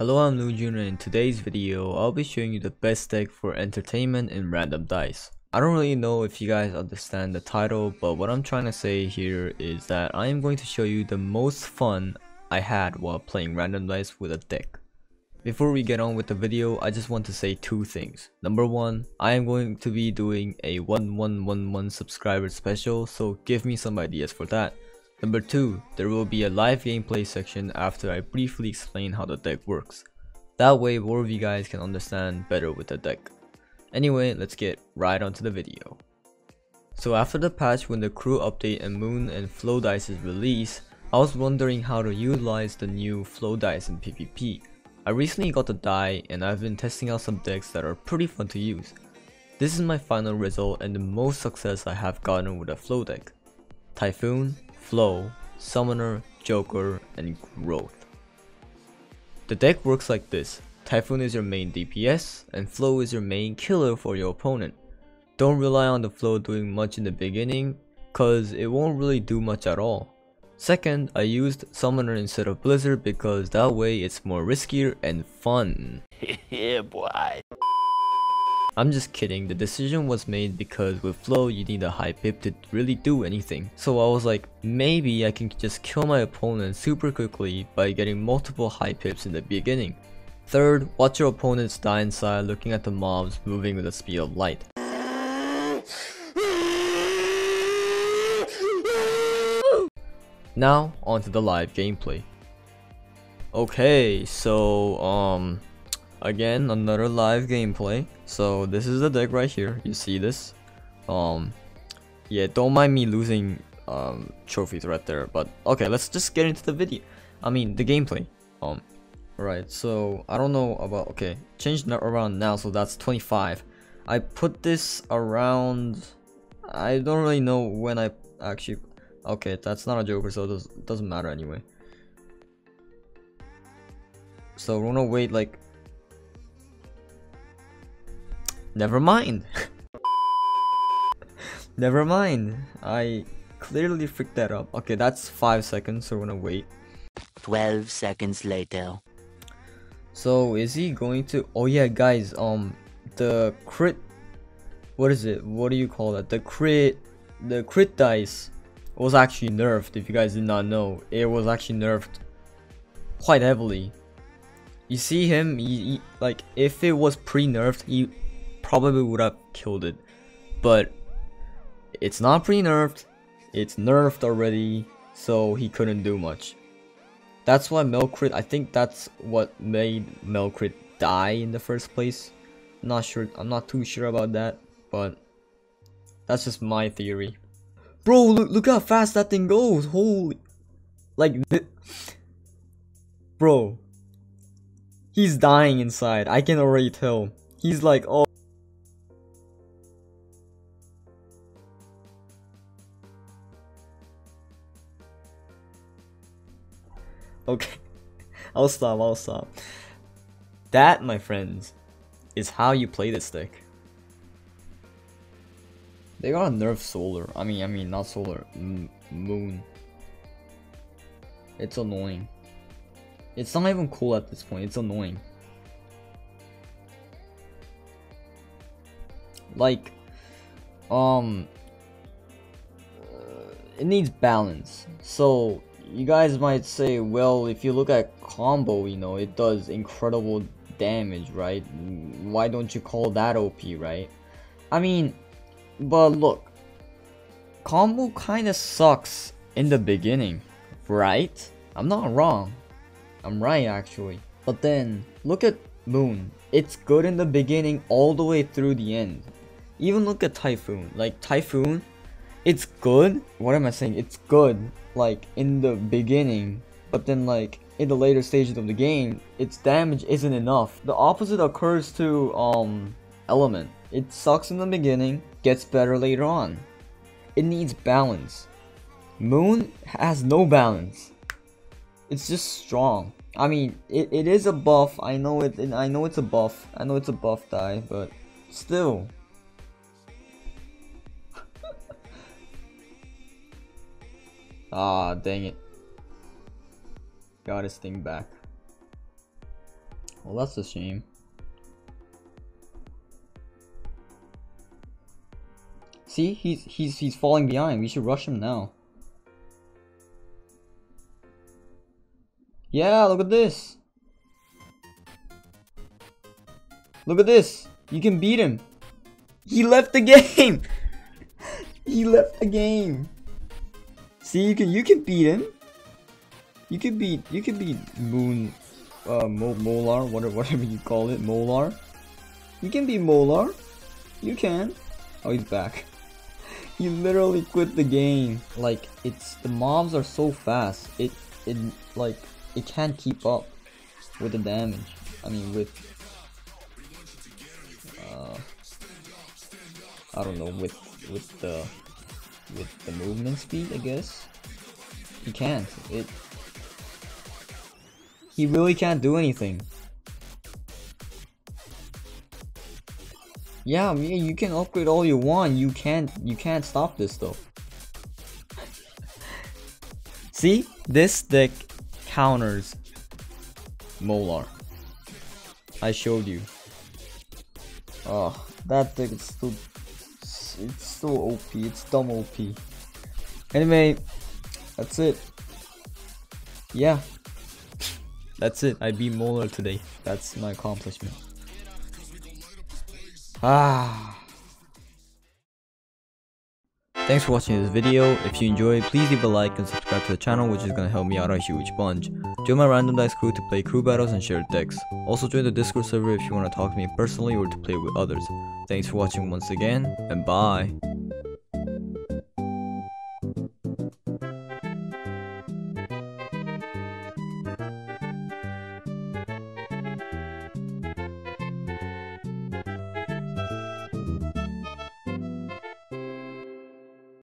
Hello, I'm LuNEJuNE and in today's video, I'll be showing you the best deck for entertainment in random dice. I don't really know if you guys understand the title, but what I'm trying to say here is that I am going to show you the most fun I had while playing random dice with a deck. Before we get on with the video, I just want to say two things. Number one, I am going to be doing a 1111 subscriber special, so give me some ideas for that. Number 2, there will be a live gameplay section after I briefly explain how the deck works. That way more of you guys can understand better with the deck. Anyway, let's get right onto the video. So after the patch when the crew update and moon and flow dice is released, I was wondering how to utilize the new flow dice in PvP. I recently got the die and I've been testing out some decks that are pretty fun to use. This is my final result and the most success I have gotten with a flow deck. Typhoon, Flow, Summoner, Joker, and Growth. The deck works like this. Typhoon is your main DPS, and Flow is your main killer for your opponent. Don't rely on the Flow doing much in the beginning, cause it won't really do much at all. Second, I used Summoner instead of Blizzard because that way it's more riskier and fun. yeah boy. I'm just kidding, the decision was made because with Flow you need a high pip to really do anything. So I was like, maybe I can just kill my opponent super quickly by getting multiple high pips in the beginning. Third, watch your opponents die inside looking at the mobs moving with the speed of light. Now, onto the live gameplay. Okay, so, um, again another live gameplay. So this is the deck right here. You see this? Um yeah don't mind me losing um trophies right there but okay let's just get into the video i mean the gameplay. Um right so i don't know about okay change around now so that's 25 i put this around i don't really know when i actually okay that's not a joker so it does, doesn't matter anyway. So we're gonna wait like Never mind. Never mind. I clearly freaked that up. Okay, that's 5 seconds, so we're gonna wait. 12 seconds later. So, is he going to... Oh yeah, guys, um, the crit... What is it? What do you call that? The crit... The crit dice was actually nerfed, if you guys did not know. It was actually nerfed quite heavily. You see him, he, he, like, if it was pre-nerfed, he probably would have killed it. But it's not pre-nerfed, it's nerfed already, so he couldn't do much. That's why Melcrit, I think that's what made Melcrit die in the first place. not sure, I'm not too sure about that, but that's just my theory. Bro, look, look how fast that thing goes, holy... Like, bro, he's dying inside, I can already tell. He's like, oh, Okay. I'll stop, I'll stop. That, my friends, is how you play this deck. They got a nerf solar. I mean, I mean, not solar. moon. It's annoying. It's not even cool at this point. It's annoying. Like, um, it needs balance. So you guys might say, well, if you look at combo, you know, it does incredible damage, right? Why don't you call that OP, right? I mean, but look, combo kind of sucks in the beginning, right? I'm not wrong. I'm right, actually. But then, look at Moon. It's good in the beginning all the way through the end. Even look at Typhoon. Like, Typhoon, it's good. What am I saying? It's good, like, in the beginning, but then, like, in the later stages of the game, its damage isn't enough. The opposite occurs to, um, Element. It sucks in the beginning, gets better later on. It needs balance. Moon has no balance. It's just strong. I mean, it, it is a buff. I know it. I know it's a buff. I know it's a buff die, but still, Ah, dang it. Got his thing back. Well, that's a shame. See, he's he's he's falling behind. We should rush him now. Yeah, look at this. Look at this. You can beat him. He left the game. he left the game. See, you can you can beat him. You can beat you can beat Moon, uh, Mo Molar, whatever whatever you call it, Molar. You can beat Molar. You can. Oh, he's back. he literally quit the game. Like it's the mobs are so fast. It it like it can't keep up with the damage. I mean with uh I don't know with with the with the movement speed I guess. He can't. It he really can't do anything. Yeah, you can upgrade all you want. You can't you can't stop this though. See? This deck counters Molar. I showed you. Oh, that deck is still it's still OP, it's dumb OP. Anyway, that's it. Yeah. That's it. I beat Molar today. That's my accomplishment. Ah. Thanks for watching this video. If you enjoyed, please leave a like and subscribe to the channel which is gonna help me out a huge bunch. Join my random dice crew to play crew battles and share decks. Also join the discord server if you want to talk to me personally or to play with others. Thanks for watching once again, and bye!